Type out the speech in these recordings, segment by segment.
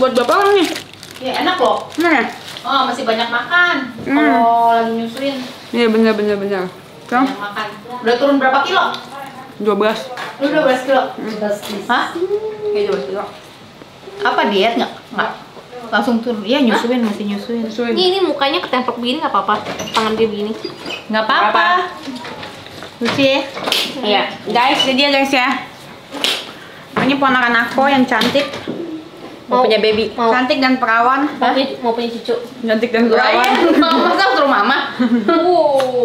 buat berapa orang nih? Ya enak loh. Ya? Oh, masih banyak makan. Hmm. Kalau lagi nyusuin, Iya bener bener bener. Sekarang banyak makan. Udah turun berapa kilo? 12 Lu udah berapa kilo? Hah? Kayak 12 kilo. Apa diet nggak? Nggak. Langsung turun. Iya nyusuin, masih nyusuin. Susuin. Ini, ini mukanya ketemplok begini nggak apa-apa. Tangan dia begini. Nggak apa-apa. Lucu ya? Iya, guys, jadi ya guys ya. Ini ponakan aku yang cantik, Mau punya baby. Mau, cantik dan perawan. mau, punya, mau punya cucu. Cantik dan Ryan, perawan. masa suruh mama? Wow.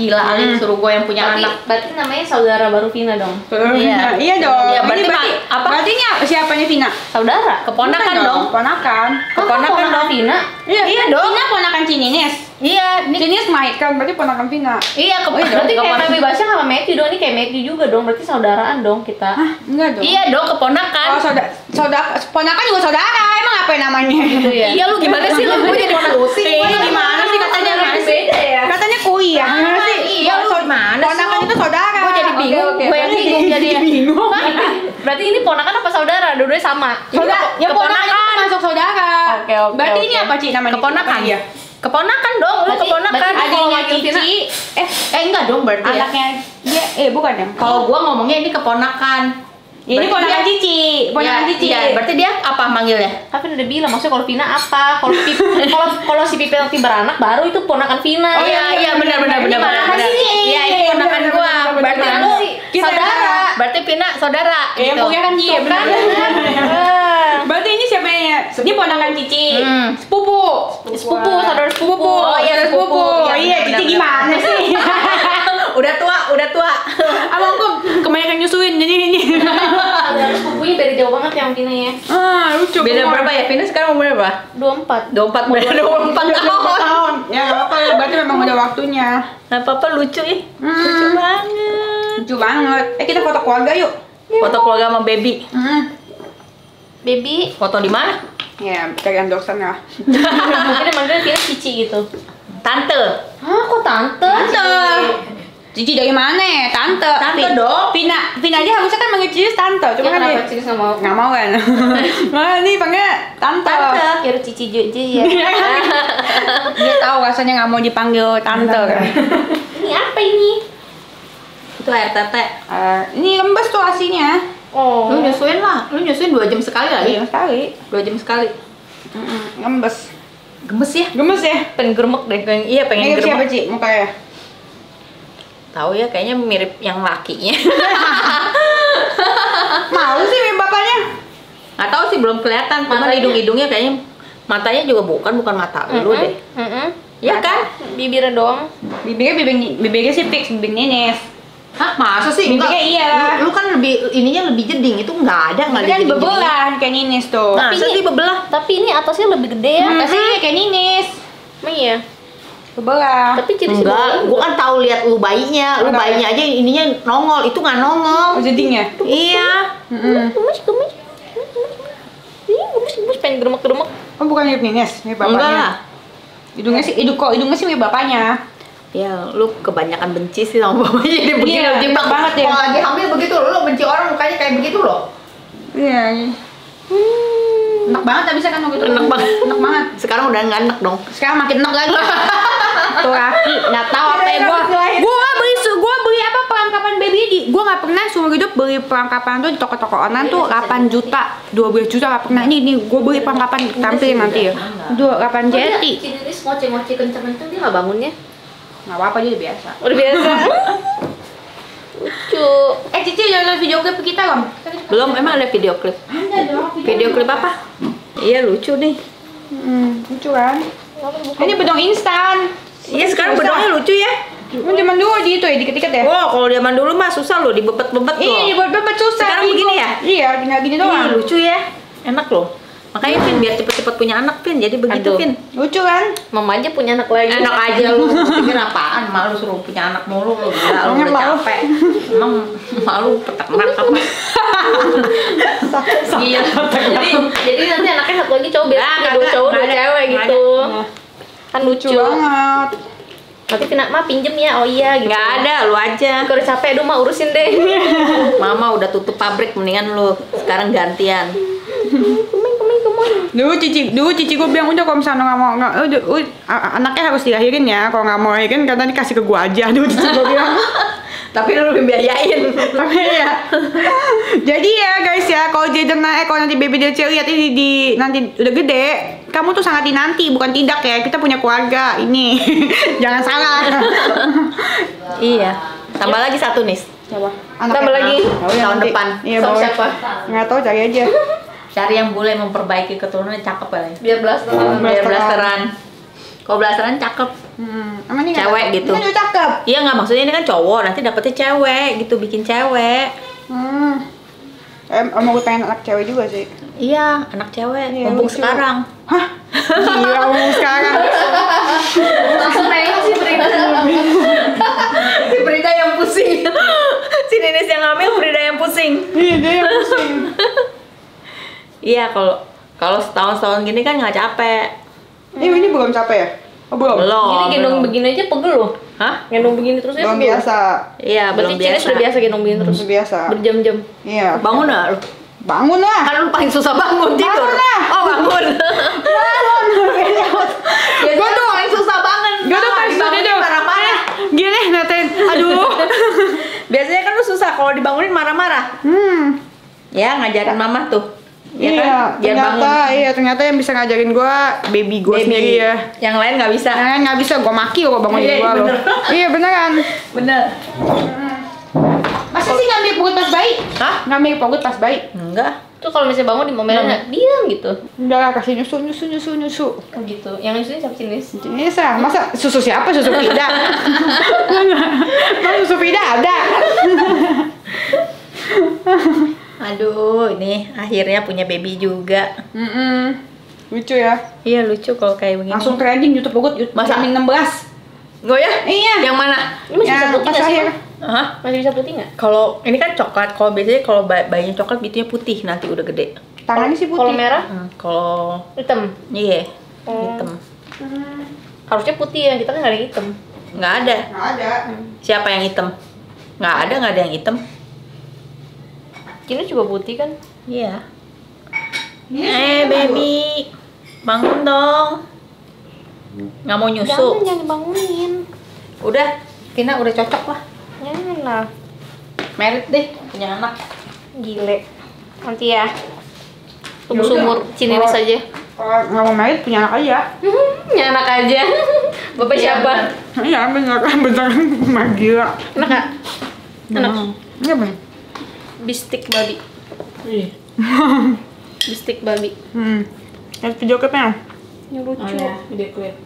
Gila, Ali suruh gue yang punya Berarti, anak. berarti namanya saudara baru Vina dong. Iya, iya dong. Iya, berarti ini berarti apa? Berarti ini siapa nih Vina? Saudara. Keponakan Bukan dong. Ponakan. Keponakan dong. Vina. Iya, Iya dong. Vina ponakan Cinines. Iya, ini Cinis melahirkan berarti ponakan Vina. iya Oh, keponakan. Berarti kayak keponakan. Nabi Basya sama Matthew dong. Ini kayak Matthew juga dong. Berarti saudaraan dong kita. Hah, enggak dong. Iya dong, keponakan. Oh, saudara, saudara, ponakan juga saudara. Emang apa yang namanya? Gitu ya. Iya lu gimana sih lu? Gue jadi pusing. Iya, gimana sih katanya sih? beda ya. Kuliah, gimana sih? Iya, lu gimana sih? Ponakan itu saudara. Gue jadi bingung. oke. Gue yang bingung jadi bingung. Berarti ini ponakan apa saudara? Dua-duanya sama. Saudara, ya ponakan itu masuk saudara. Oke, oke, Berarti ini apa Ci namanya? Keponakan. Iya. Keponakan dong, lu keponakan. Adiknya Cici, eh Eh enggak dong berarti ya. anaknya dia, eh bukan ya? Kalau gua ngomongnya ini keponakan. Ya, ini Berarti ponakan dia- Cici, ponakan Iya, Cici. Iya, berarti dia apa manggilnya? Tapi udah bilang maksudnya kalau Vina apa? Kalau Pip, kalau kalau si Pipi nanti beranak baru itu ponakan Vina. Oh iya, iya benar benar benar benar. Gimana benar. sih? Iya, ini ponakan Benar, gua. benar, benar, Berarti benar. lu saudara. Berarti Pina saudara yang gitu. punya kan dia, benar. Ah. Berarti ini siapa yang Ini ponakan Cici. Hmm. Sepupu. Sepupu, saudara sepupu. Oh iya, sepupu. Iya, Iya, benar, Cici benar, gimana sih? udah tua, udah tua. Abang kok kebanyakan nyusuin jadi ini. Jauh banget yang Vina ya. Ah, lucu. Beda banget. berapa ya? Pina sekarang umur berapa? 24. 24 beda 24 tahun. tahun. Ya nggak apa-apa, berarti memang udah waktunya. Nah, papa lucu ih. Lucu Hmm, banget. lucu banget. Eh kita foto keluarga yuk. Foto keluarga sama baby. Hmm. Baby, Foto di mana? Ya, cari endorsean ya. mungkin manggilnya Vina Cici gitu. Tante. Hah, kok tante? Tante. Cici dari mana ya? Tante. Tante dong. Vina, Vina aja harusnya kan manggil Cici tante, cuma Cuma kan dia Cici sama nggak mau kan. Nah, ini panggil tante. Tante. Kira Cici juga ya. Dia tahu rasanya nggak mau dipanggil tante. kan. ini apa ini? Itu air tete. Eh, ini lembes tuh asinya. Oh. Lu nyusuin lah. Lu nyusuin 2 jam sekali lagi. Iya sekali. 2 jam sekali. Mm-mm, Lembes. Gemes ya? Gemes ya. pengen deh. Pengen, iya pengen Mirip siapa. Ci mukanya? Tahu ya kayaknya mirip yang lakinya. Malu sih mirip bapaknya. Nggak tahu sih belum kelihatan. Matanya? hidung-hidungnya kayaknya matanya juga bukan bukan mata lu deh. Heeh. Iya kan? Bibirnya doang. Bibirnya bibir bibirnya sih fix bibir nenes. Hah, masa sih? Bibirnya Enggak. iya. Lu, lu kan lebih ininya lebih jeding. Itu nggak ada, nggak ada kan bebelah kayak nenes tuh. Nah, Tapi ini- bebelah? Tapi ini atasnya lebih gede ya. Hmm, Tasnya kayak nenes. Emang iya. Bebelah. Tapi ciri Enggak, gua kan tahu lihat lu bayinya, lu bayinya aja ininya nongol, itu nggak nongol. Oh, jedingnya. Iya. Gemes gemes. Ih, gemes gemes pengen gremek. Oh bukan mirip nenes, mirip bapaknya. Enggak. Hidungnya sih, hidung kok hidungnya sih mirip bapaknya. Ya, lu kebanyakan benci sih sama bapaknya jadi begini Iya, banget ya. Kalau lagi hamil begitu, lu benci orang mukanya kayak begitu loh. Iya. Enak banget tapi saya kan waktu itu. Enak banget. Enak banget. Sekarang udah nggak enak dong. Sekarang makin enak lagi. Tuh laki, nggak tahu apa ya gua. Gua beli gua beli apa perlengkapan baby di gua nggak pernah seumur hidup beli perlengkapan tuh di toko-toko online tuh 8 juta, 12 juta nggak pernah. Ini nih gua beli perlengkapan tampil nanti ya. Duh, 8 jeti. Si Denis ngoceh-ngoceh kenceng-kenceng dia nggak bangunnya. Nggak apa-apa dia udah biasa. Udah biasa. Lucu. Eh Cici udah lihat video klip kita belum? Belum, emang ada video klip. Video klip apa? Iya lucu nih. Hmm, lucu kan? Ini bedong instan. Iya sekarang bedongnya lucu ya. Kan zaman dulu di itu ya, dikit-dikit ya. Wow, kalau zaman dulu mah susah loh dibebet-bebet loh. Iya, dibuat bebet susah. Sekarang Ih, begini ya? Iya, tinggal gini Ih, doang. lucu ya. Enak loh. Makanya Vin biar cepet-cepet punya anak Vin, jadi begitu Aduh. Vin. Lucu kan? Mama aja punya anak lagi. Enak aja lu, pikir apaan? Malu suruh punya anak mulu lu gila, lu udah malu. capek. Emang malu peternak apa? Iya. jadi jadi nanti anaknya satu lagi cowok biar Nah, punya dua cowok dua cewek gitu. Kan Lucu lucu. banget. Nanti Vina, ma pinjem ya, oh iya gitu. Nggak ada, lu aja. Udah capek, aduh ma urusin deh. Mama udah tutup pabrik, mendingan lu sekarang gantian. Dulu cici, dulu cici gue bilang udah kalau misalnya nggak mau nggak, udah, udah, a- anaknya harus dilahirin ya. Kalau nggak mau lahirin kata dikasih ke gue aja. Dulu cici gue bilang. Tapi lu lebih biayain. Tapi ya. Jadi ya guys ya, kalau Jaden eh kalau nanti baby Delcia lihat ini di nanti udah gede, kamu tuh sangat dinanti bukan tidak ya. Kita punya keluarga ini. Jangan salah. iya. Tambah lagi satu nih. Coba. Tambah lagi. Oh, Tahun nanti. depan. Iya, Sama boleh. siapa? Nggak tahu cari aja. Cari yang boleh memperbaiki keturunan cakep ya. Biar blasteran. Biar blasteran. Kalau blasteran cakep. Hmm, emang ini Cewek cakep? gitu. Ini cakep. Iya nggak maksudnya ini kan cowok nanti dapetnya cewek gitu bikin cewek. Hmm. Em, emang gue pengen anak cewek juga sih. Iya anak cewek. Iya, Mumpung lucu. sekarang. Hah? Gila ngomong sekarang. Langsung nengok sih Frida. si Frida yang pusing. si Nenes yang hamil Frida yang pusing. Iya, dia yang pusing. Iya kalau kalau setahun setahun gini kan nggak capek. Ini ini belum capek ya? Oh, belum. Belum. Gini gendong belum. begini aja pegel loh. Hah? Gendong begini terus ya Belum pegel. biasa. Iya Berarti belum biasa. sudah biasa gendong begini terus. Belum biasa. Berjam-jam. Iya. Bangun lu? Bangun lah. Kan lu paling susah bangun tidur. Bangun lah. Oh bangun. Bangun. Gue tuh paling susah banget. Gue tuh pas dibangunin tidur. marah-marah. Gini naten. Aduh. Biasanya kan lu susah kalau dibangunin marah-marah. Hmm. Ya ngajarin mama tuh. Ya iya, kan? Biar ternyata bangun. iya ternyata yang bisa ngajarin gua baby gua Baby. sendiri ya. Yang lain nggak bisa. Jangan nggak bisa gua maki gua bangunin Iya, gua loh. bener. Iya beneran. Bener. Masa sih ngambil perut pas bayi? Hah? Ngambil perut pas bayi? Enggak. Tuh kalau misalnya bangun dimomelin nggak diam gitu. Udah lah kasih nyusu nyusu nyusu nyusu. Oh gitu. Yang nyusuin siapa sih Nis? Ini sah, masa susu siapa susu Frida? Masa susu Frida ada? Aduh, ini akhirnya punya baby juga. Mm Lucu ya. Iya lucu kalau kayak begini. Langsung trending YouTube YouTube Masa? trending 16. Gue ya? Iya. Yang mana? Ini masih bisa putih nggak sih? akhir. Ma? Hah? Masih bisa putih nggak? Kalau ini kan coklat, kalau biasanya kalau ba- bayinya coklat bitunya putih nanti udah gede. Tangannya sih putih. Kalau merah, Hmm, kalau hitam. iya Oh. hitam. Harusnya putih ya, kita kan nggak ada hitam. Nggak ada. Nggak ada. Siapa yang hitam? Nggak ada, nggak ada yang hitam. Kini coba putih kan? Iya. Eh baby, bangun dong. Nggak mau nyusu. Jangan, jangan dibangunin. Udah, Tina udah cocok lah. Jangan lah. Merit deh punya anak. Gile. Nanti ya. Tunggu sumur Cininis Kalau- aja. Kalau nggak mau married punya anak aja. Ya anak aja. Bapak Iya, siapa? Iya bener bener mah gila. Enak nggak? Enak. Iya bener. Bistik babi. Iya. Bistik babi. Hmm. Lihat video klipnya. Ini lucu. video klip.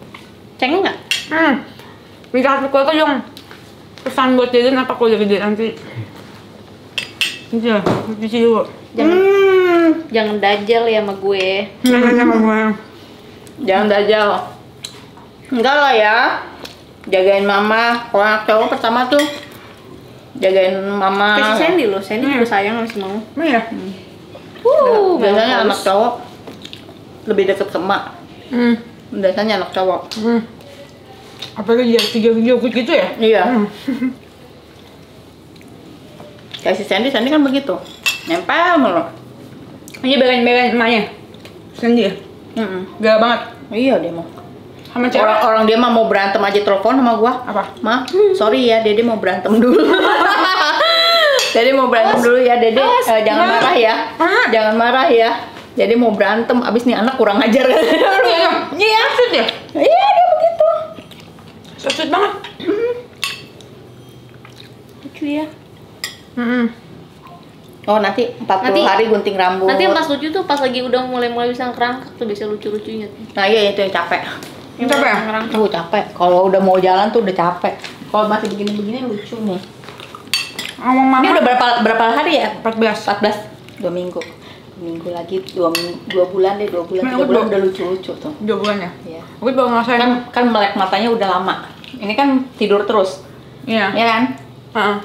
Cengeng nggak? Hmm. Bisa aku tuh yang pesan buat Jaden apa udah gede nanti. Iya, cuci dulu. Jangan. Hmm. Jangan dajal ya sama gue. Jangan sama gue. Jangan dajal. Enggak lah ya. Jagain mama. Kalau anak cowok pertama tuh jagain mama. Kasih Sandy loh, Sandy Hmm. juga sayang masih mau. Emang ya? Uh, Biasanya anak cowok lebih deket ke emak. Hmm. Biasanya anak cowok. Hmm. Apalagi dia tiga video gitu ya? Iya. Hmm. Kayak si Sandy, Sandy kan begitu. Nempel mulu. Ini belain-belain emaknya. Sendiri ya? Mm-mm. Gak banget. Iya dia mau. Sama cewek. Orang, orang dia mah mau berantem aja telepon sama gua. Apa? Ma, sorry ya, Dede mau berantem dulu. Dede mau berantem dulu ya, Dede. Awas, Eh, jangan Ma. marah ya. Ma. Jangan marah ya. Dede mau berantem, abis nih anak kurang ajar. Iya, sweet ya? Iya, dia begitu. Sweet banget. Lucu ya. Hmm. Oh, nanti 40 Nanti- hari gunting rambut. Nanti yang pas lucu tuh pas lagi udah mulai-mulai bisa ngerangkak tuh bisa lucu-lucunya tuh. Nah, iya itu yang capek. Ini capek ya? Ngerangkak. Tuh capek. Kalau udah mau jalan tuh udah capek. Kalau masih begini-begini lucu nih. Ngomong Ini mama. udah berapa berapa hari ya? 14. 14 dua minggu minggu lagi dua, ming- dua bulan deh dua bulan Nah, tiga aku bulan udah lucu-lucu tuh Dua bulan ya? Iya. Aku baru ngerasain. kan kan melek matanya udah lama ini kan tidur terus Iya. ya kan Heeh.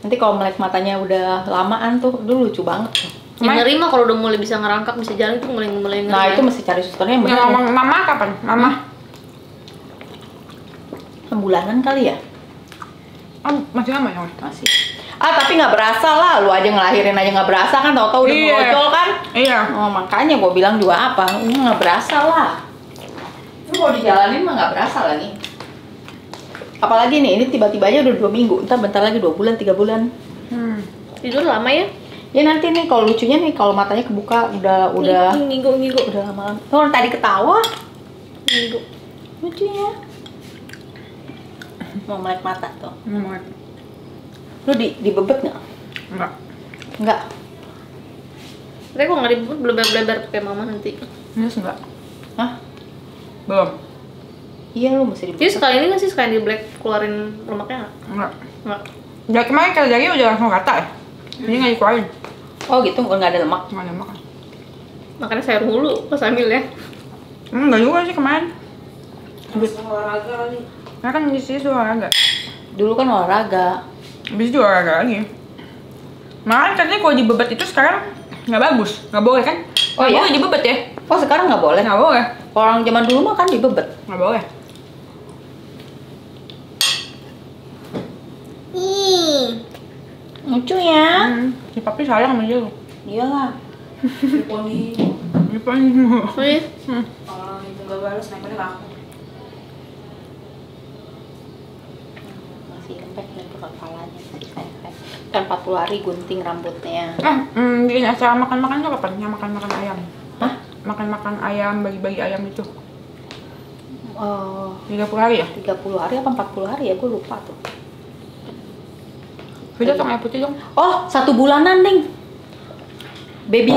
nanti kalau melek matanya udah lamaan tuh dulu lucu banget tuh. Yang ngeri mah kalau udah mulai bisa ngerangkak bisa jalan tuh mulai mulai ngeri. nah itu mesti cari susternya yang benar ngomong mama kapan? Mama. Enam bulanan kali ya Oh, masih lama ya? Mas? masih ah tapi nggak berasa lah lu aja ngelahirin aja nggak berasa kan tau-tau udah Iya. brojol kan Iya. oh makanya gue bilang juga apa ini nggak berasa lah lu kalau dijalanin mah nggak berasa lagi apalagi nih ini tiba-tiba aja udah dua minggu ntar bentar lagi dua bulan tiga bulan Hmm. Tidur lama ya? ya nanti nih kalau lucunya nih kalau matanya kebuka udah udah Ngigo, ngigo. udah lama oh tadi ketawa Ngigo. lucunya mau melek mata tuh Ngomong. lu di dibebet nggak Enggak. nggak Tapi kok nggak dibut bleber-bleber kayak mama nanti. Ini enggak. Hah? Belum. iya lu mesti Jadi dibebet sekali ini nggak sih sekali di black keluarin lemaknya nggak? Enggak. Nggak. Ya kemarin kalau dari udah langsung rata ya. Ini nggak dikeluarin. oh gitu nggak ada lemak Nggak ada makan. Makanya sayur mulu pas hamil ya. Hmm, enggak juga sih kemarin. Nah kan di sini sudah olahraga. dulu kan olahraga Habis itu olahraga lagi. Makanya katanya kalau dibebet itu sekarang nggak bagus, nggak boleh kan? Oh, Nggak iya? boleh dibebet ya? oh sekarang nggak boleh Nggak boleh, orang zaman dulu mah kan dibebet nggak boleh. lucu ya Hmm, si papi sayang sama dia iyalah Ini paling Oh iya. orang itu nggak balas nempelnya ke aku masih lembek dan ke kepalanya masih lembek kan 40 hari gunting rambutnya. Eh, hmm, bikin acara makan-makan tuh kapan? Yang makan-makan ayam. Hah? Makan-makan ayam, bagi-bagi ayam itu. oh. 30 hari ya? 30 hari apa 40 hari ya? Gue lupa tuh. Video tong air putih dong. oh satu bulanan nih baby.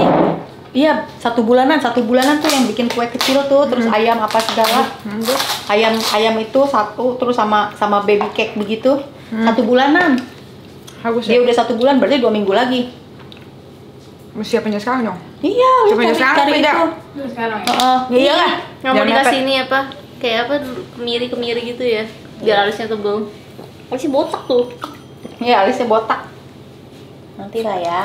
Iya satu bulanan. Satu bulanan tuh yang bikin kue kecil tuh terus ayam apa segala. Hmm, ayam ayam itu satu terus sama sama baby cake begitu. Satu bulanan Harus dia ya? udah satu bulan berarti dua minggu lagi Mesti siapinnya sekarang dong. iya lu cari, sekarang cari beda. itu Sekarang Heeh. Iya lah. Nggak mau dikasih ini apa? Kayak apa? Kemiri kemiri gitu ya? Biar alisnya tebel. Alisnya botak tuh. iya alisnya botak nanti lah ya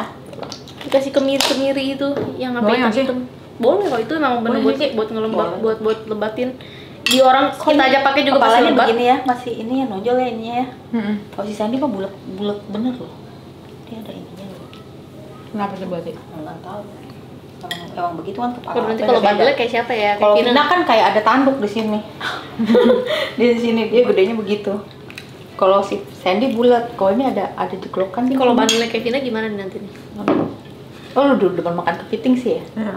Dikasih kemiri kemiri itu yang apa Boleh nggak sih? hitam. Boleh kalau itu emang bener buat sih. buat ngelembab, Boleh. buat buat lebatin. Di orang kita aja pakai juga pasti lebat. begini ya masih ini ya nonjol ya ininya ya Hmm. kalau si Sandy mah bulat bulat bener loh dia ada ininya loh Kenapa sih berarti? nggak tahu emang, emang begitu kan kepala beda-beda. kalau bandelnya kayak siapa ya? kalau Vina kan kayak ada tanduk di sini di sini dia gedenya begitu kalau si Sandy bulat kalau ini ada ada jeglokan di Kalau bandelnya kayak Vina gimana nih nanti nih? oh lu dulu depan makan kepiting sih ya Iya.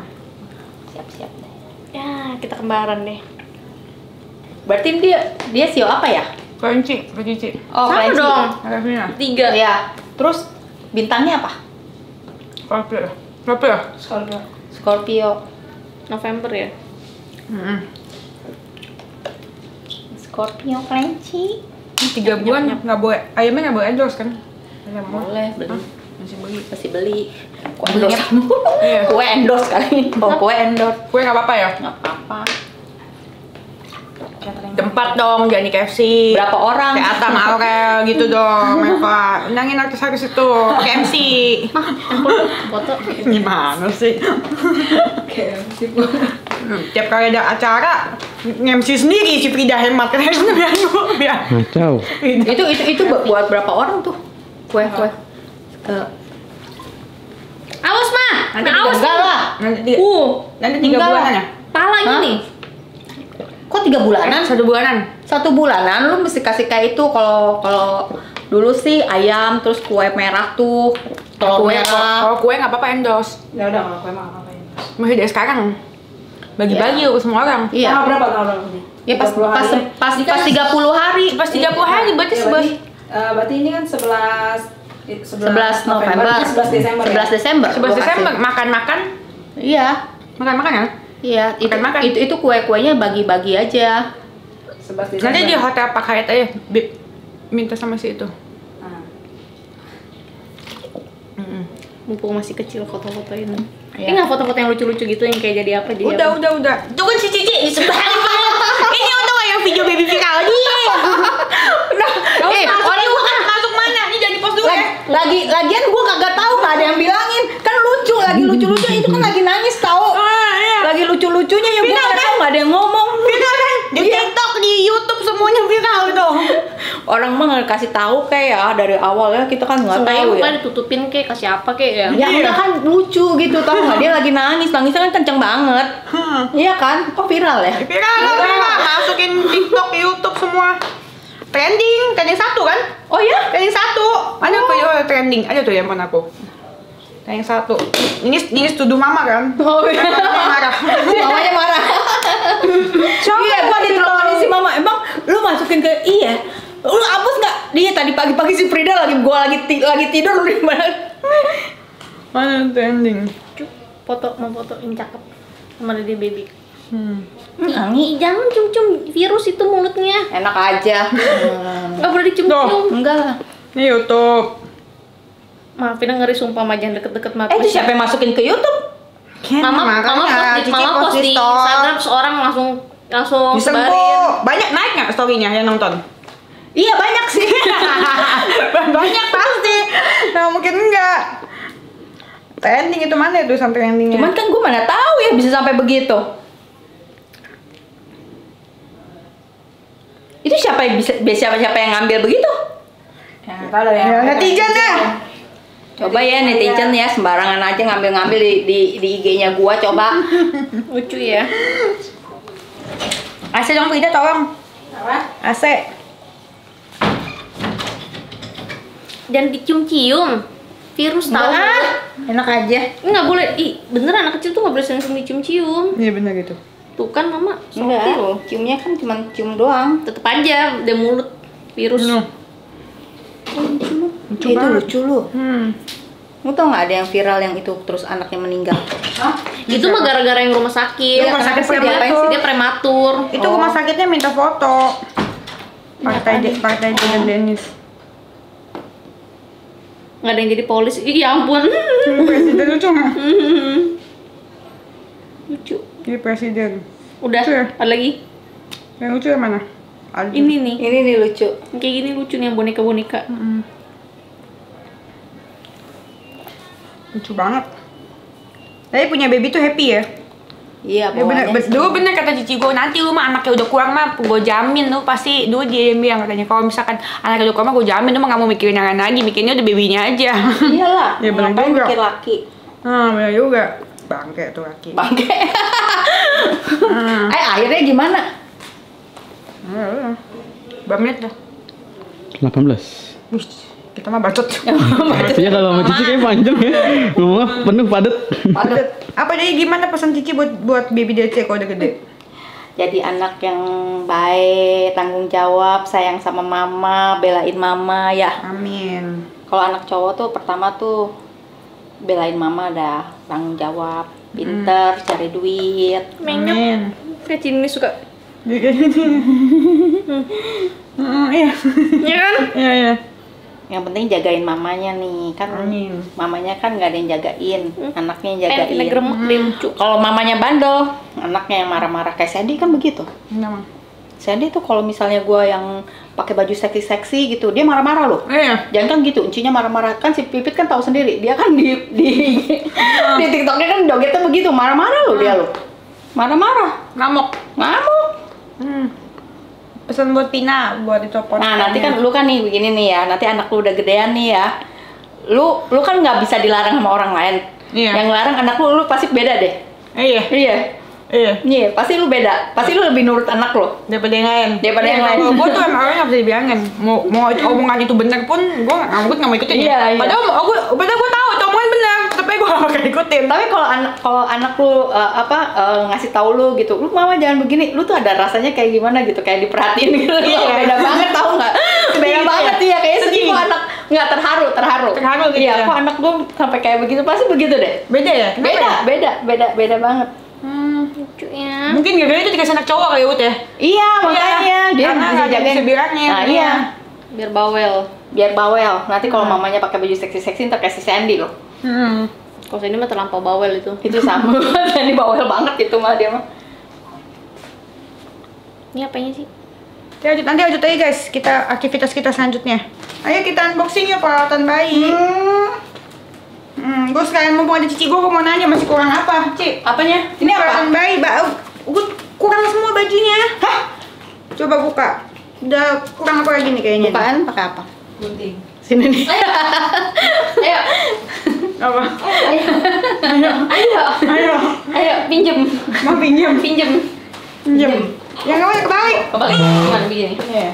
siap-siap deh Ya, kita kembaran deh. Berarti dia dia sio apa ya Kelinci, kelinci. oh Sama kelinci. dong. Ada Vina. Tiga. Iya. terus bintangnya apa Scorpio ya? Scorpio ya? Scorpio November ya. Hmm. Scorpio kelinci Ini tiga bulan nggak boleh. Ayamnya nggak boleh endorse kan? Ayam boleh beli Hah? Masih beli. masih beli kue endorse Iya. kue endorse kali oh kue endorse Kue nggak apa-apa ya? nggak apa-apa Tempat dong, jangan di KFC. berapa orang Kayak Atam Aurel gitu dong, Eva. Nangin artis-artis itu, pakai MC. Foto. Gimana sih? Hmm, tiap kali ada acara nge-MC sendiri si Frida hemat kan biar biar Kacau. itu itu itu bu- buat berapa orang tuh kue kue Eh, Awas mah. nanti Nah, awas enggak lah nanti tiga, Uh, nanti tiga lah. ya pala ini. Kok tiga bulanan? Satu bulanan. Satu bulanan lu mesti kasih kayak itu. Kalau kalau dulu sih ayam terus kue merah tuh. Telur kue merah. kalau kue nggak apa-apa endorse. Ya udah kalau kue mah apa ya. masih dari sekarang. Bagi-bagi ke semua orang. Iya. Tanggal berapa berapa nih? ya pas 30 pas hari. pas kan- pas tiga puluh hari. Pas 30 hari berarti Ya, sebelas berarti, eh, berarti ini kan 11 eh, 11 November. 11 Desember. 11 ya? Desember. Sebelas gua kasih. Desember makan-makan? Iya. Makan-makan ya iya itu Makan-makan. itu itu kue kuenya bagi bagi aja 11 Desember. nanti di hotel Pak Hayat aja Bib. minta sama si itu Mm-mm. Mumpung masih kecil foto-fotoin. Iya. Ini nggak foto-foto yang lucu-lucu gitu yang kayak jadi apa dia? udah udah udah tuh kan si Cici di sebelah ini untuk yang video baby viral dia Nah, eh, masuk orang ini bukan masuk mana ini jangan di post dulu ya lagi, lagi lagian gua kagak tahu nggak ada yang bilangin kan lucu lagi lucu lucu itu kan lagi nangis tahu ah iya lagi lucu lucunya ya Final nggak kan? tahu nggak ada yang ngomong Final kan Di TikTok, di YouTube semuanya viral dong. Orang mah nggak kasih tahu kayak ya dari awal ya kita kan nggak tahu ya. ditutupin kayak kasih apa kayak ya. Ya udah kan lucu gitu tau nggak dia lagi nangis nangisnya kan kenceng banget. Iya kan? Kok viral ya? Viral, viral. Masukin TikTok, YouTube semua. Trending, trending satu kan? Oh ya? Trending satu. Ada apa ya trending? Ada tuh yang handphone aku. Trending satu. Ini ini setuju mama kan? Oh iya. Mama marah. Mamanya marah. iya, gua diteleponin si mama. Emang lu masukin ke iya? Lu hapus nggak? Dia tadi pagi-pagi si Frida lagi gua lagi ti- lagi tidur lu di mana? Mana trending? Cuk, foto mau foto ini cakep sama dia baby. Hmm. Nangis. Ih, jangan cium-cium virus itu mulutnya. Enak aja. Hmm. Nggak boleh dicium-cium. Enggak lah. Ini YouTube. Maafin ngeri sumpah mah jangan deket-deket mati. Eh itu siapa yang masukin ke YouTube? Mama, mama post di, mama post di Instagram seorang langsung langsung. Disembuh. Banyak naik nggak story-nya yang nonton? Iya banyak sih. Banyak pasti. Nah, mungkin enggak. Trending itu mana itu sampai trendingnya? Cuman kan gue mana tahu ya bisa sampai begitu. Itu siapa yang bisa siapa siapa yang ngambil begitu? Ya, tahu ya. ya, netizen dah. Coba ya netizen ya sembarangan aja ngambil-ngambil di di, di IG-nya gua coba. Lucu ya. AC dong Frida tolong. Apa? AC. Jangan dicium-cium. Virus tahu. Enggak ah, enak aja. Nggak boleh. Ih, bener anak kecil tuh nggak boleh sering dicium-cium. Iya benar gitu. Tuh kan mama Enggak, sortir. ciumnya kan cuma cium doang. Tetep aja udah mulut virus. Nuh. Lucu itu lucu lu. Hmm. Lu tau nggak ada yang viral yang itu terus anaknya meninggal? Hah? Itu mah gara-gara yang rumah sakit. Iya, rumah sakit sih dia, prematur. dia prematur. Itu rumah sakitnya minta foto. Partai De- Partai Jalan Denis. Nggak ada yang jadi polisi. Ih, ya ampun. Presiden lucu nggak? Lucu. Ini presiden. Udah, Lucu ya? ada lagi. Yang lucu yang mana? Ada. Ini nih. Ini nih lucu. Kayak gini lucu nih yang boneka-boneka. Mm-mm. Lucu banget. Tapi punya baby tuh happy ya. Iya, Ya bener, bet- dulu bener kata cici gue nanti lu mah anaknya udah kurang mah gue jamin lu pasti dulu dia yang bilang katanya kalau misalkan anaknya udah kurang mah gue jamin lu mah gak mau mikirin yang lain lagi mikirnya udah babynya aja Iyalah. Ya, bener ngapain juga. mikir laki? hmm bener juga bangke tuh laki Bangke. hmm. eh akhirnya gimana? Ya udah. Berapa menit dah 18 Wih, kita mah bacot. Iya kalau sama Cici kayak panjang ya. Ngomongnya penuh padet. Padat. apa jadi gimana pesan cici buat buat baby DC kalau udah gede? Jadi anak yang baik, tanggung jawab, sayang sama mama, belain mama ya. amin. Kalau anak cowok tuh pertama tuh belain mama dah, tanggung jawab, pinter, cari duit. Amin. Kayak Cini suka. Hmm, iya. Iya kan? iya iya Yang penting jagain mamanya nih, kan amin mamanya kan nggak ada yang jagain, anaknya yang Eh, jagain. lucu. Kalau mamanya bandel, anaknya yang marah-marah kayak Sandy kan begitu. Kenapa? Sandy tuh kalau misalnya gua yang pakai baju seksi-seksi gitu, dia marah-marah loh. Iya. Jangan kan gitu, uncinya marah-marah kan si Pipit kan tahu sendiri, dia kan di di di TikToknya kan jogetnya begitu, marah-marah loh dia loh, marah-marah, Ngamuk. ngamuk. Hmm. Pesan buat Pina buat dicopot. Nah nanti kan lu kan nih begini nih ya, nanti anak lu udah gedean nih ya, lu lu kan nggak bisa dilarang sama orang lain. Iya. Yang larang anak lu, lu pasti beda deh. Iya. Iya, Iya. iya, pasti lu beda, pasti lu lebih nurut anak lu. Daripada yang lain. Daripada yang lain. Gue tuh emang orangnya nggak bisa dibilangin. Mau mau itu omongan itu bener pun gue nggak nggak nggak mau ikutin. Iya, ya. iya. Padahal gue padahal gue tahu itu omongan bener, tapi gue Tapi kalau anak kalau anak lu uh, apa uh, ngasih tahu lu gitu, lu mama jangan begini, lu tuh ada rasanya kayak gimana gitu, kayak diperhatiin gitu. Iya. Beda banget tahu nggak? Beda gitu banget ya? ya, kayak sedih kok anak nggak terharu, terharu. Terharu gitu Iya, ya? kok anak gua sampai kayak begitu pasti begitu deh. Beda ya? Kenapa Beda, ya? beda, beda, beda banget. Hmm. Lucu ya. Mungkin gara-gara itu dikasih anak cowok kali Ut ya. Iya, makanya dia karena bisa jagain. bisa. Nah, Iya. iya. Biar bawel. Biar bawel. Nanti kalau Hmm. mamanya pakai baju seksi-seksi ntar kayak si Sandy loh. Hmm. Kalau ini mah terlampau bawel itu. Itu sama. Sandy bawel banget itu mah dia mah. Ini apanya sih? Ya, lanjut, nanti lanjut aja guys, kita aktivitas kita selanjutnya. Ayo kita unboxing yuk peralatan bayi. Hmm, gue sekalian mumpung ada cici gue, gue mau nanya masih kurang apa, Ci? Apanya? Ini peralatan bayi, ba gue kurang semua bajunya. Hah? Coba buka. Udah kurang apa lagi nih kayaknya? Bukaan pakai apa? Gunting. Sini nih. Ayo, Apa? ayo, ayo, Ayo, ayo, pinjem, mau pinjam. pinjem. Pinjam. Yang kamu kebalik. Kebalik, gimana begini? Nih.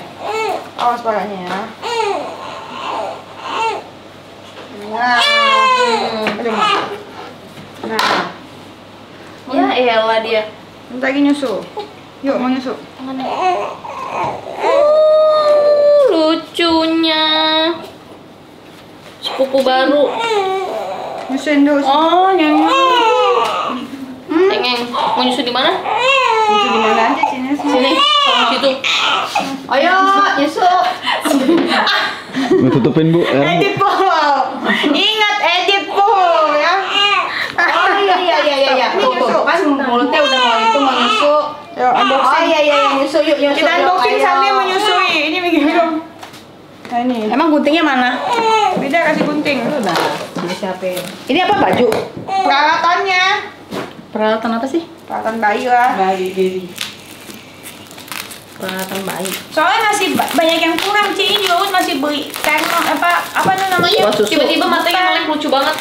Awas palanya ya. Nah. Aduh. Nah. Ya elah dia. Bentar lagi nyusu. Yuk, mau nyusu. Uh, lucunya. Sepupu baru. Nyusuin dulu. Oh, nyanyi. Tengeng. Mau nyusu di mana? Nyusu di mana aja sini sini. Sini. Situ. Ayo, nyusu. Mau tutupin bu. Edit po. Ingat edit po ya. Oh iya iya iya iya. iya. Tuh, tuh, kan mulutnya udah mau itu mau nyusu. Yuk, Oh unboxing. iya iya iya, nyusu yuk nyusu. Kita unboxing sambil menyusui. Ini begini dong. Nah ini. Emang guntingnya mana? Beda kasih gunting. Udah, disiapin. Ini apa baju? Peralatannya. Peralatan apa sih? Peralatan bayi lah. Bayi baby. Peralatan bayi. Soalnya masih ba- banyak yang kurang Ci. Ini juga masih beli kan apa apa tuh namanya? Tiba-tiba matanya melek lucu banget.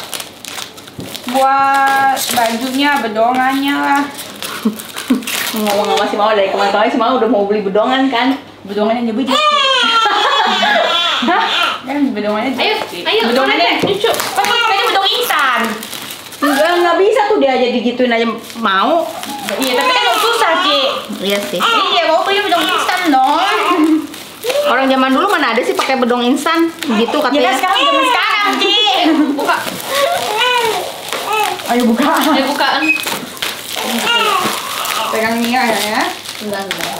Buat bajunya, bedongannya lah. Ngomong sama si Mama dari kemarin-kemarin si Mama udah mau beli bedongan kan? Bedongannya nyebut Kan bedongannya Ayo, Ci. ayo, Bedongannya lucu. Kan bedongannya bedong instan. Enggak, nggak bisa tuh dia jadi gituin aja mau. Iya, tapi kan susah, Ci. Iya sih. Iya, mau beli bedong instan dong. Orang zaman dulu mana ada sih pakai bedong instan gitu Ya kan katanya. sekarang zaman sekarang, Ci. Buka. Ayo buka. Ayo bukaan. Pegang Mia ya. ya. Enggak, enggak.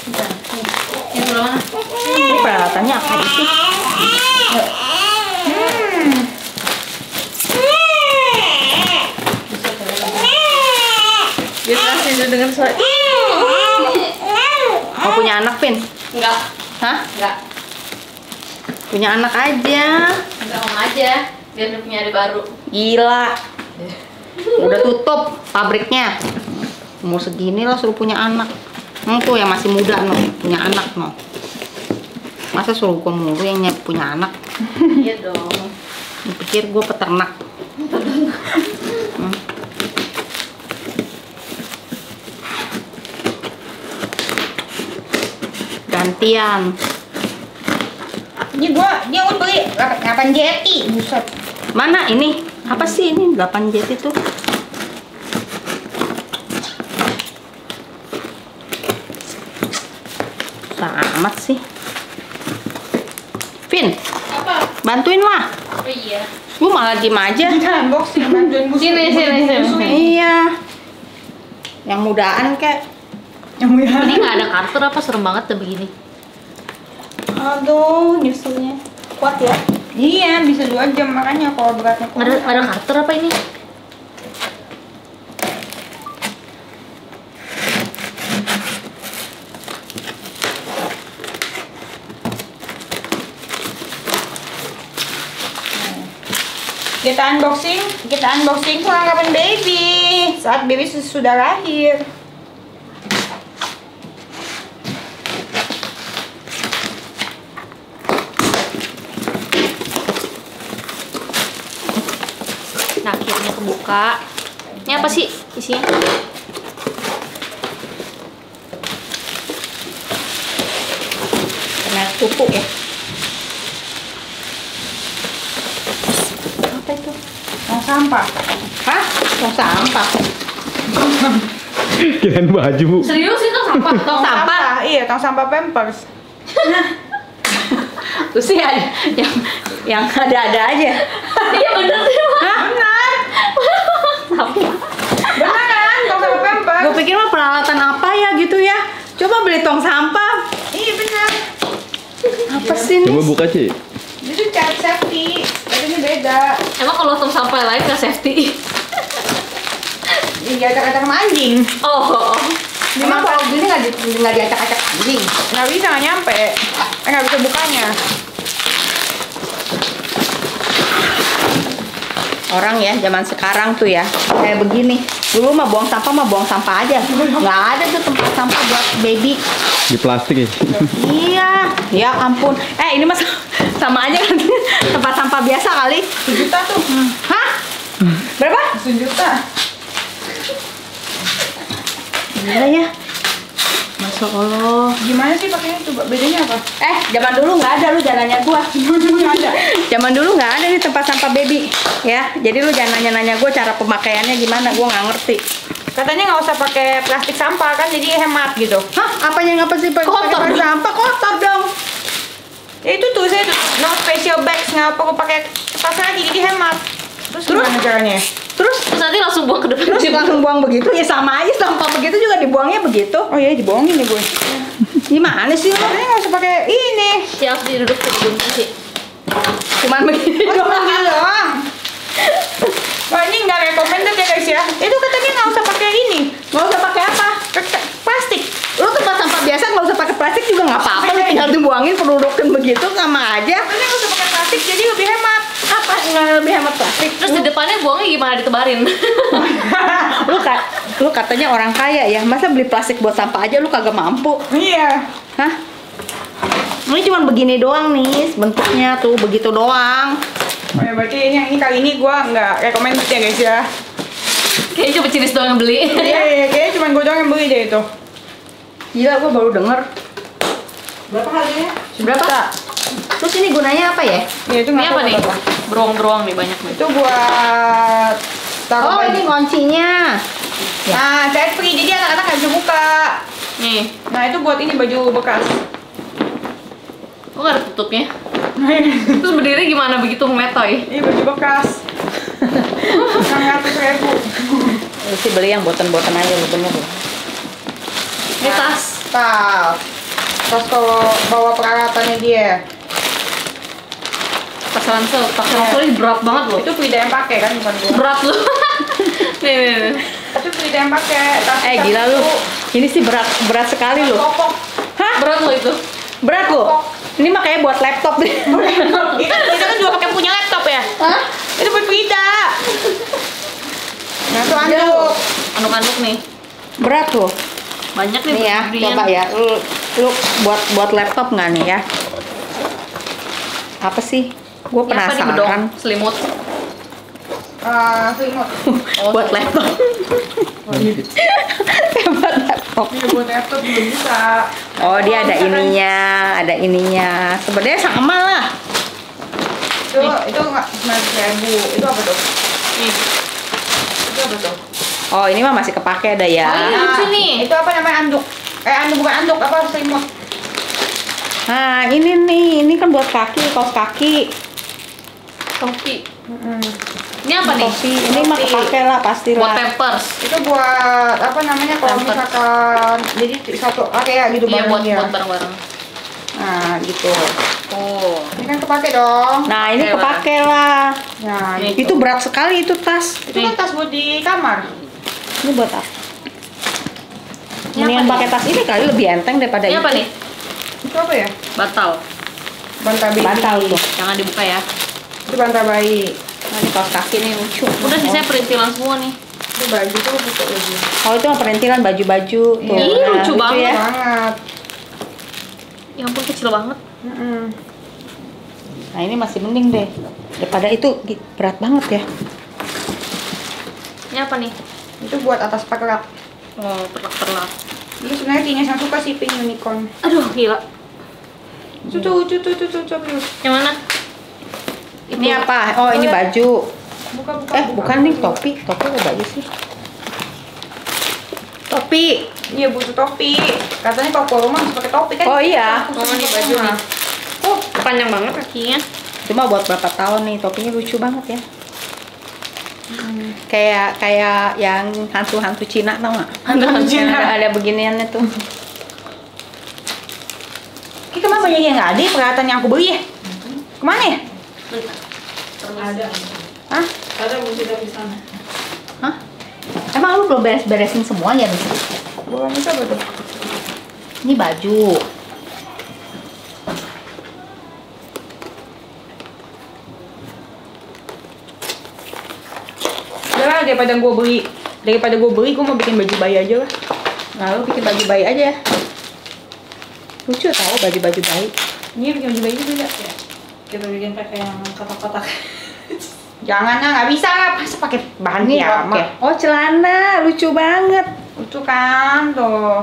Yang sebelah mana? Ini peralatannya apa sih? Hmm. Dia kasih dengar suara. Mau punya anak, Pin? Enggak. Hah? Enggak. Punya anak aja. Enggak mau aja. Biar dia punya adik baru. Gila. Udah tutup pabriknya. Umur segini lah suruh punya anak. Tuh yang masih muda no, punya anak no. Masa suruh gua mulu yang punya anak? Iya dong. Pikir gua peternak. Hmm. Gantian. Ini gua dia udah beli 8 jeti, buset. Mana ini? Apa sih ini 8 jet itu? Amat sih. Vin, Apa? bantuin lah. Oh iya. Lu malah diem aja. Unboxing bantuin busuk. Sini, sini, sini. Iya. Yang mudaan kek. Yang. Ini nggak ada karter apa serem banget tuh begini. Aduh, nyusulnya. Kuat ya? Iya, bisa 2 jam makanya kalau beratnya Nggak ada, ada karter apa ini? Kita unboxing, kita unboxing perlengkapan baby saat baby sudah lahir. Nah, akhirnya kebuka. Ini apa sih isinya? Kena tutup ya. Apa itu? Tong sampah. Hah? Tong sampah. kirain baju bu. Serius itu sampah? Tong sampah. Iya, tong sampah Pampers. Terus sih ada yang yang ada-ada aja. Iya bener sih. Benar. Sampah. Benar kan? Tong sampah Pampers. Gue pikir mah peralatan apa ya gitu ya. Coba beli tong sampah. Iya benar. Apa sih Coba nih? buka Ci. Itu cat safety. Bajunya beda. Emang kalau tong sampah lain nggak safety? Iya, acak-acak sama anjing. Oh. Emang kalau gini nggak di, nggak diacak-acak anjing. Nggak bisa, nggak nyampe. Eh, nggak bisa bukanya. Orang ya zaman sekarang tuh ya kayak begini. Dulu mah buang sampah mah buang sampah aja. Nggak ada tuh tempat sampah buat baby. Di plastik ya. Iya, ya ampun. Eh ini mas sama aja kan tempat sampah biasa kali. Sejuta tuh. Hah? Berapa? Sejuta. Gila ya. Masya Allah. Gimana sih pakainya coba bedanya apa? Eh, zaman dulu nggak ada lu jangan nanya gua. Nggak ada. Zaman dulu nggak ada nih tempat sampah baby, ya. Jadi lu jangan nanya-nanya gua cara pemakaiannya gimana, gua nggak ngerti. Katanya nggak usah pakai plastik sampah kan jadi hemat gitu. Hah? Apanya pakai Kotor. pakai sampah kotor dong? Ya itu tuh saya tuh no special bags nggak perlu pakai kertas lagi jadi hemat. Terus, Terus? gimana caranya? Terus Terus nanti langsung buang ke depan. terus langsung buang begitu ya sama aja sampah begitu juga dibuangnya begitu. Oh iya dibohongin nih gue. Gimana sih lu? Katanya nggak usah pakai ini. Yang harus diduduk ke gedung sih. Cuman begini Oh, doang. cuma gini doang. Wah ini nggak recommended ya guys ya. Itu katanya nggak usah pakai ini. Nggak usah pakai apa? Plastik. Lu tempat sampah biasa nggak usah pakai plastik juga nggak apa-apa. Lu tinggal dibuangin pendudukin begitu sama aja. Katanya nggak usah pakai plastik jadi lebih hemat. Apa nggak lebih hemat plastik? Terus di depannya buangnya gimana ditebarin? lu ka, lu katanya orang kaya ya masa beli plastik buat sampah aja lu kagak mampu Iya. hah ini cuma begini doang nih bentuknya tuh begitu doang Oh ya berarti ini yang ini kali ini gue nggak recommended ya guys ya. Kayaknya cuma ciris doang yang beli. Iya iya kayaknya cuma gue doang yang beli deh itu. Gila gua baru denger Berapa harganya? berapa terus ini gunanya apa ya Ya itu Ini nggak apa nih? Beruang-beruang nih banyak nih. Itu buat taruh oh baju. ini kuncinya Ya. Nah, saya free jadi anak-anak nggak bisa buka. Nih, Nah itu buat ini baju bekas. kok gak ada tutupnya? Terus berdiri gimana begitu metoy? Ini baju bekas. Ratus ribu. sih beli yang boten-boten aja lu bener lu Ini tas. Tas. Tas kalau bawa peralatannya dia. Tas ransel. Tas ransel ini berat banget loh. Itu Frida yang pakai kan bukan gua. Berat loh. nih, nih, nih. Itu Frida yang pakai. Tas eh gila lu ini sih berat berat sekali Kopok. hah Berat loh itu. berat lu ini makanya buat laptop deh Itu Frida kan juga pakai punya laptop ya? hah Itu buat Frida. Nah itu anduk. Anduk-anduk nih. berat tuh Banyak nih Nih ya, coba ya. Lu, lu buat buat laptop nggak nih ya? Apa sih? Gue penasaran. Selimut. Ah, selimut. Oh, buat laptop. buat laptop. Ini buat laptop belum bisa. Oh dia ada ininya, ada ininya. Sebenarnya sama lah. Itu itu nggak sembilan ribu. Itu apa tuh? Nih. Itu apa tuh? Oh ini mah masih kepake ada ya. Oh, iya. lucu nih. Itu apa namanya anduk? Eh anduk bukan anduk apa selimut? Nah ini nih, ini kan buat kaki, kaos kaki. Topi. Ini apa nih? Topi, ini mah kepake lah pasti Buat lah. pampers. Itu buat apa namanya kalau misalkan jadi satu area gitu Iya buat dia. buat bareng-bareng. Nah gitu. Oh. Ini kan kepake dong. Nah ini Kepake lah. Nah gitu. Itu berat sekali itu tas. Itu kan tas buat di kamar. Ini buat apa? Ini Ini apa yang pakai tas ini kali lebih enteng daripada Ini itu. apa nih? Itu apa ya? Bantal. Bantal baby. Bantal tuh. Jangan dibuka ya. Itu bantal bayi. Nah, ini kaos kaki nih lucu. Udah sisanya perintilan semua nih. Itu baju tuh buka baju. Oh itu mah perintilan baju-baju tuh. Iya. Ih, lucu banget. ya. Banget. Ya ampun kecil banget. Mm-mm. Nah ini masih mending deh. Daripada itu berat banget ya. Ini apa nih? Itu buat atas perak. Oh, perlak-perlak. Ini sebenarnya Tina yang suka sih pink unicorn. Aduh, gila. Cucu, cucu, cucu, cucu. Yang mana? Ini apa? Oh ini baju. Buka, buka. Eh bukan nih topi. Topi apa baju sih? Topi. Iya butuh topi. Katanya kalau keluar rumah harus pakai topi kan? Oh, iya. Oh, ini baju nih. Oh, panjang banget kakinya. Cuma buat berapa tahun nih topinya lucu banget ya. Kayak kayak yang hantu-hantu Cina tau nggak? Hantu Cina. Ada, ada beginiannya tuh. Ini ke mana banyak yang nggak ada ya peralatan yang aku beli ya? Ke mana ya? Ada. Hah? Hah? Emang lu belum beres-beresin semuanya? Belum bisa apa tuh? Ini baju. Daripada gue beli Daripada gue beli, gue mau bikin baju bayi aja lah. Nah, lu bikin baju bayi aja ya. Lucu tau baju-baju bayi. Ini bikin baju bayi juga ya. Kita bikin pakai yang kotak-kotak. Jangan lah, nggak bisa lah. Pas pakai bahan Ini piyama. oke. Oh, celana. Lucu banget. Itu kan tuh.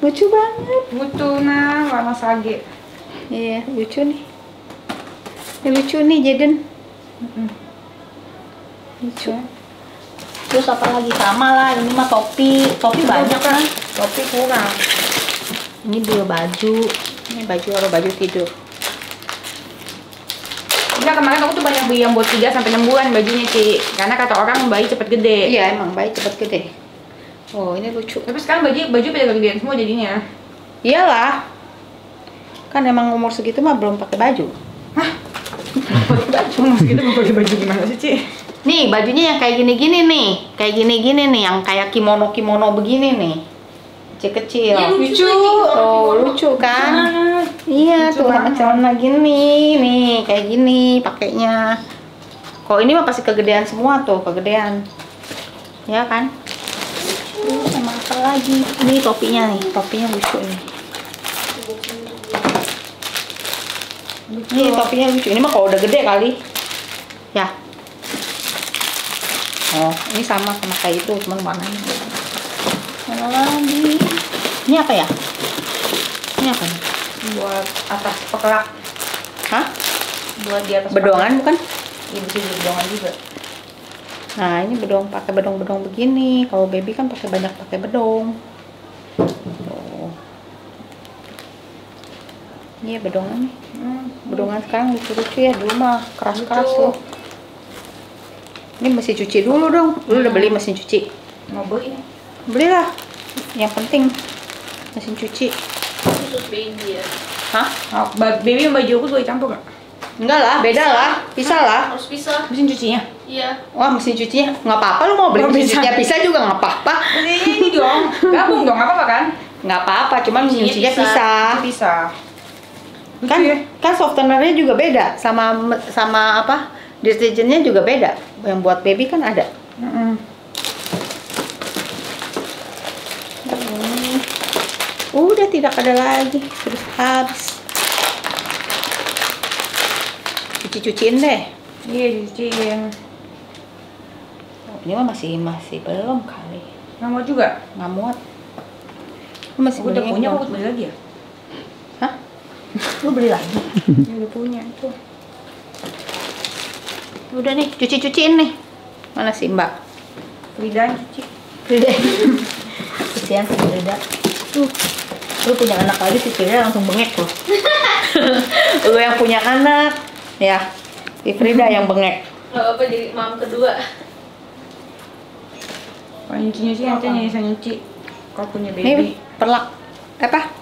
Lucu banget. Butuh nah warna sage. Iya, lucu nih. Ini lucu nih, Jaden. Lucu. Terus apa lagi? Sama lah, ini mah topi. Topi banyak kan? Topi kurang. Ini dua baju. Ini baju atau baju tidur. Enggak kemarin aku tuh banyak beli yang buat 3 sampai 6 bulan bajunya Ci. Karena kata orang bayi cepet gede. Iya, emang bayi cepet gede. Oh, ini lucu. Tapi sekarang baju baju pada kegedean semua jadinya. Iyalah. Kan emang umur segitu mah belum pakai baju. baju mas gitu mau pakai baju gimana sih Ci? Nih, bajunya yang kayak gini-gini nih. Kayak gini-gini nih, yang kayak kimono-kimono begini nih. Kecil-kecil. Ya, lucu. Oh, lucu kan? Iya, Lucu tuh celana gini, nih, kayak gini pakainya. Kalau ini mah pasti kegedean semua tuh, kegedean. Ya kan? Terus sama apa lagi? Ini topinya nih, topinya lucu nih. Ini topinya lucu. Ini mah kalau udah gede kali. Ya. Oh, ini sama sama kayak itu, cuman warnanya. Mana lagi? Ini apa ya? Ini apa nih? Buat atas pekelak. Hah? Buat di atas Bedongan bukan? Iya bisa jadi bedongan juga. Nah, ini bedong pakai bedong-bedong begini. Kalau baby kan pakai banyak pakai bedong. Iya bedongan nih. Hmm. Bedongan sekarang lucu-lucu ya. Dulu mah keras-keras loh. Ini mesin cuci dulu dong. Lu udah beli mesin cuci? Mau beli? Belilah. Yang penting mesin cuci. Khusus baby ya. Hah? Oh, ba- baby baju aku boleh campur nggak? Enggak lah, beda lah. Pisah lah. Harus pisah. Mesin cucinya? Iya. Wah, mesin cucinya nggak apa-apa lu mau beli Oh, mesin bisa. cucinya pisah juga nggak apa-apa. Ini dong. Gabung dong, nggak apa-apa kan? Nggak apa-apa, cuman mesin Cucinya pisah. pisah. Bisa. kan ya? kan softenernya juga beda sama sama apa deterjennya juga beda yang buat baby kan ada Mm-mm. Hmm. udah tidak ada lagi terus habis cuci cuciin deh Iya dicuciin. Oh, ini mah masih masih belum kali Nggak mau juga? nggak muat Lu masih udah punya, aku beli lagi ya? Hah? lu beli lagi Ya, udah punya itu. Udah nih cuci cuciin nih. Mana sih mbak? Frida cuci. Frida kesian si Frida tuh lu punya anak lagi si Frida langsung bengek loh. Lu yang punya anak. Ya si Frida yang bengek. Gak apa-apa jadi mam kedua. Kalau nyucinya sih nanti bisa nyuci. Kalau punya nih baby. perlak. Apa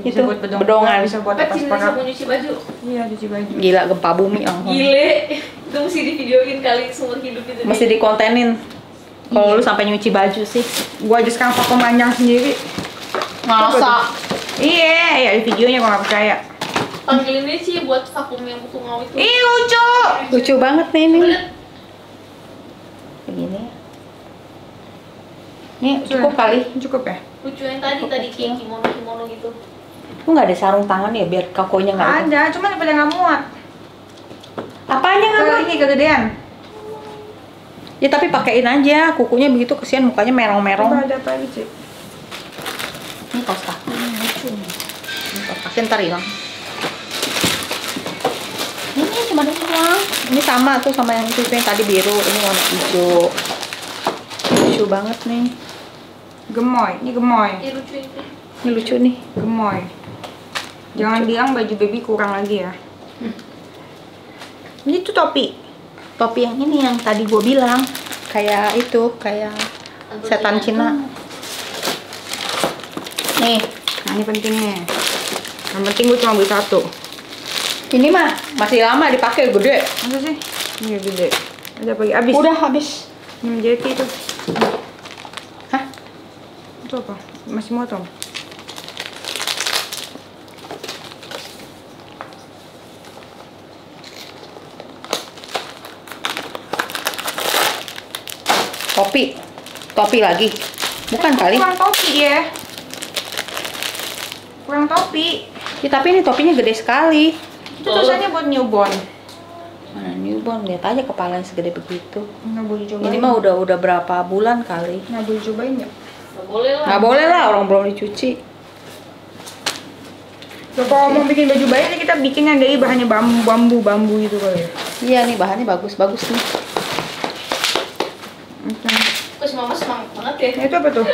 Bisa itu, buat bedong bedongan. Bisa buat Apa atas perak. sama nyuci baju? Iya cuci baju. gila gempa bumi langsung Gile. Itu mesti divideoin kali seumur hidup itu. mesti dikontenin kalau lu sampai nyuci baju sih Gua aja sekarang vakum panjang sendiri. masa Iya, ya di videonya gua nggak percaya. Panggilin dia sih buat vakum yang butuh ngau itu. Ih lucu. lucu banget nih ini begini ya ini cukup kali Cukup ya? Lucu yang tadi tadi kayak kimono kimono gitu. Lu nggak ada sarung tangan ya biar kakonya nggak ada Ada, cuman pada nggak muat. apanya nggak Ke muat? ini kegedean. ya tapi pakein aja kukunya begitu kesian mukanya merong-merong ada apa lagi sih? Ini kaos kaki ini. Ini kaos kaki ntar hilang. Ini cuma doang. Ini sama tuh sama yang itu yang tadi biru. Ini warna hijau. Lucu banget nih. Gemoy, ini gemoy. Iya lucu itu. Ini lucu nih. Gemoy. Jangan bilang baju baby kurang lagi ya. Ini tuh topi. Topi yang ini yang tadi gue bilang kayak itu kayak setan Cina. Nih, Nah ini pentingnya. Yang penting gue cuma beli satu. ini mah masih lama dipakai gede. Masa sih? Ini gede. Ada apa lagi? Abis. Udah habis. Ini menjadi itu. Hah? Itu apa? Masih motong. Kopi. topi lagi. Bukan kali. Kurang topi dia. Kurang topi. Ya, tapi ini topinya gede sekali. Itu tulisannya buat newborn. Mana newborn lihat aja kepalanya segede begitu. Nggak boleh cobain. Ini mah udah udah berapa bulan kali. Nggak boleh cobain ya? Nggak boleh lah. Nggak boleh lah orang belum dicuci. So, kalau mau bikin baju bayi kita bikin yang dari bahannya bambu bambu bambu gitu kali ya. Iya nih bahannya bagus bagus nih. Mama semangat banget ya. Nah, itu apa tuh?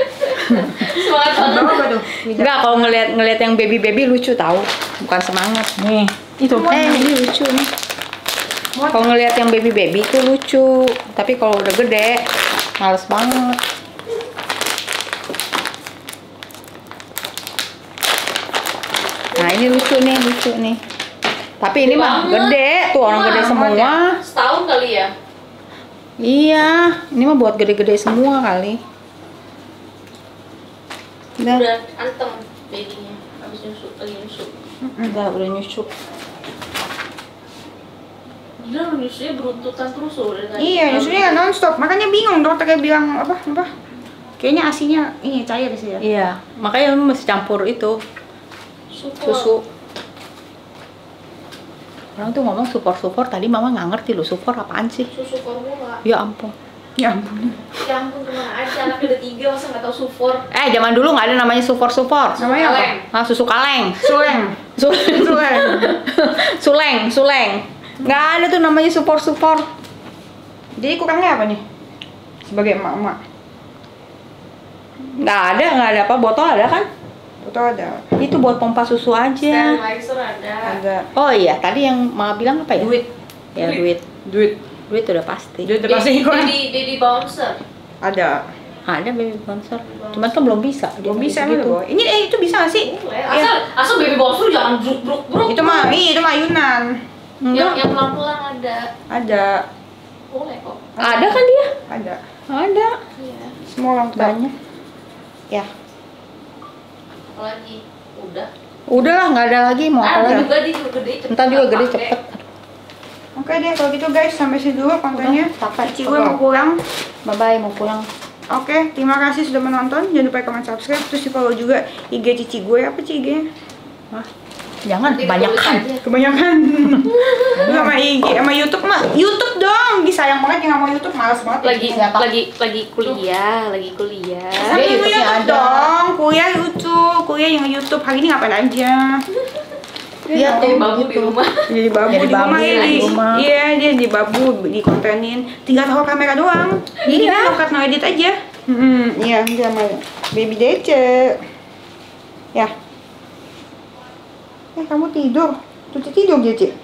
Semangat banget. Bawa apa tuh? Enggak kalau ngelihat ngelihat yang baby baby lucu tahu. Bukan semangat. Nih, itu. Eh ini lucu nih. Kalau ngelihat yang baby baby itu lucu. Tapi kalau udah gede males banget. Nah ini lucu nih lucu nih. Tapi ini mah gede tuh orang gede semua. Setahun kali ya. Iya, ini mah buat gede-gede semua kali. Udah, Udah antem babynya. Habis nyusuk lagi nyusuk. udah, udah nyusuk. Gila nyusuknya beruntutan terus loh. Iya, nyusunya nggak nonstop. Makanya bingung dokternya bilang apa apa? Kayaknya asinya ini cair sih ya. Iya, makanya lu mesti campur itu Susu. susu. Orang tuh ngomong support-support, tadi mama nggak ngerti loh support apaan sih. Susu formula. Ya ampun. Ya ampun. Ya ampun ke mana aja anaknya udah tiga masa nggak tahu sufor. Eh, zaman dulu nggak ada namanya support-support. Namanya apa? Kaleng. Ah, susu kaleng. Suleng. Suleng. Suleng. suleng, suleng. Nggak ada tuh namanya support-support. Jadi kurangnya apa nih? Sebagai emak-emak. Nggak ada, nggak ada apa. Botol ada kan? Atau ada? Itu buat pompa susu aja. Sterilizer ada. Ada. Oh iya, tadi yang mama bilang apa ya? Duit. Ya duit. Duit. Duit udah pasti. Duit udah pasti kurang. Baby, baby bouncer. Ada. Ada baby sponsor. Cuman kan belum bisa. Belum bisa gitu. Ini eh itu bisa nggak sih? Boleh. Asal, asal baby bouncer jangan bruk bruk bruk. Itu mah, iya, itu mah ayunan. Yang Enggak. yang pelan pelan ada. Ada. Boleh kok. Ada kan dia? Ada. Ada. Iya. Semua orang. Banyak. Ya. Apalagi udah. Udah lah, nggak ada lagi. Mau apa lagi? juga dia juga gede cepet. Ntar juga gede cepet. Oke deh, kalau gitu guys, sampai situ dulu kontennya. Capek. Cici gue mau pulang. Bye bye, mau pulang. Oke, terima kasih sudah menonton. Jangan lupa komen subscribe. Terus di follow juga IG Cici gue. Apa Cici IG-nya? Hah? Jangan kebanyakan. Kebanyakan. Sama IG, sama YouTube mah. YouTube dong. Disayang banget yang mau YouTube. Males banget. Lagi Siapa? lagi lagi kuliah, lagi kuliah. Dia YouTube-nya YouTube ada. dong. Kuliah YouTube. Kuliah yang YouTube. Hari ini ngapain aja? Iya Jadi babu di rumah. Jadi babu Jadi di rumah ya. di. Iya, dia di babu dikontenin. Tinggal tahu kamera doang. Jadi Iya. kan no edit aja. Hmm, iya, dia sama baby Dece. Ya. Eh, kamu tidur. Tuti tidur, Dece.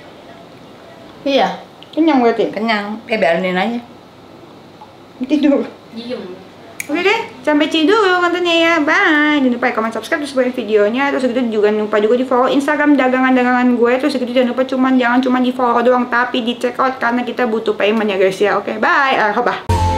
Iya, Kenyang berarti? kenyang. Eh, biarin aja. Tidur. Diem. Oke deh, sampai sini dulu kontennya ya. Bye. Jangan lupa ya, komen subscribe terus buat videonya. Terus gitu juga jangan lupa juga di follow Instagram dagangan-dagangan gue. Terus gitu jangan lupa cuman jangan cuma di follow doang tapi di check out karena kita butuh payment ya guys ya. Oke, bye. Ah, bye.